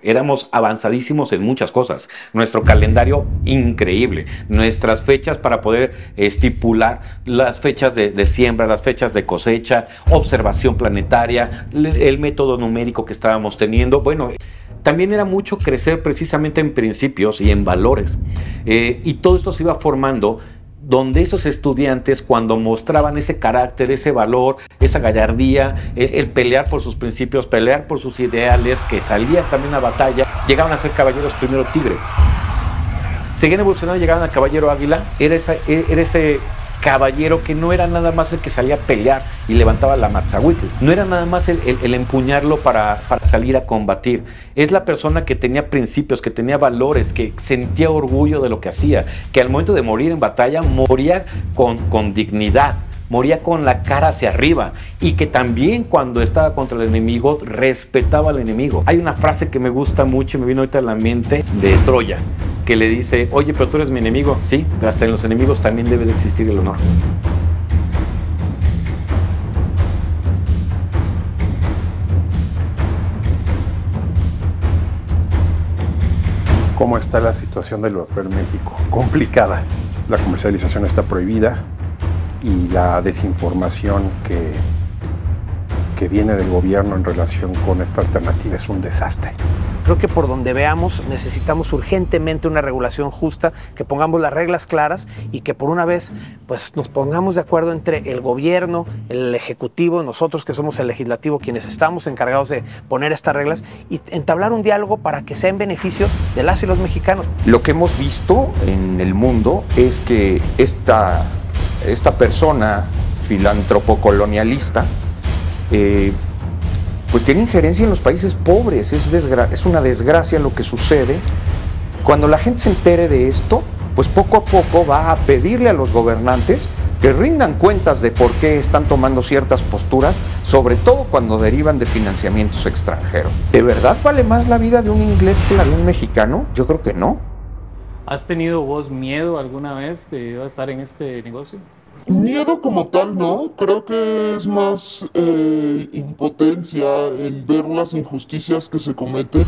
Éramos avanzadísimos en muchas cosas. Nuestro calendario increíble. Nuestras fechas para poder estipular las fechas de, siembra, las fechas de cosecha, observación planetaria, el método numérico que estábamos teniendo. Bueno, también era mucho crecer precisamente en principios y en valores. Eh, y todo esto se iba formando donde esos estudiantes cuando mostraban ese carácter, ese valor, esa gallardía, el, pelear por sus principios, pelear por sus ideales, que salían también a batalla, llegaban a ser caballeros primero tigre. Seguían evolucionando, llegaban al caballero águila, era, era ese caballero que no era nada más el que salía a pelear y levantaba la matzahuitl, no era nada más el, empuñarlo para, salir a combatir, es la persona que tenía principios, que tenía valores, que sentía orgullo de lo que hacía, que al momento de morir en batalla moría con, con dignidad moría con la cara hacia arriba y que también cuando estaba contra el enemigo respetaba al enemigo. Hay una frase que me gusta mucho y me vino ahorita a la mente de Troya, que le dice, oye, pero tú eres mi enemigo. Sí, pero hasta en los enemigos también debe de existir el honor. ¿Cómo está la situación del vapor en México? Complicada. La comercialización está prohibida, y la desinformación que, que viene del gobierno en relación con esta alternativa es un desastre. Creo que por donde veamos necesitamos urgentemente una regulación justa, que pongamos las reglas claras y que por una vez pues nos pongamos de acuerdo entre el gobierno, el ejecutivo, nosotros que somos el legislativo quienes estamos encargados de poner estas reglas y entablar un diálogo para que sea en beneficio de las y los mexicanos. Lo que hemos visto en el mundo es que esta esta persona filántropo colonialista, eh, pues tiene injerencia en los países pobres, es, es una desgracia lo que sucede. Cuando la gente se entere de esto, pues poco a poco va a pedirle a los gobernantes que rindan cuentas de por qué están tomando ciertas posturas, sobre todo cuando derivan de financiamientos extranjeros. ¿De verdad vale más la vida de un inglés que la de un mexicano? Yo creo que no. ¿Has tenido vos miedo alguna vez de estar en este negocio? Miedo como tal no, creo que es más eh, impotencia en ver las injusticias que se cometen.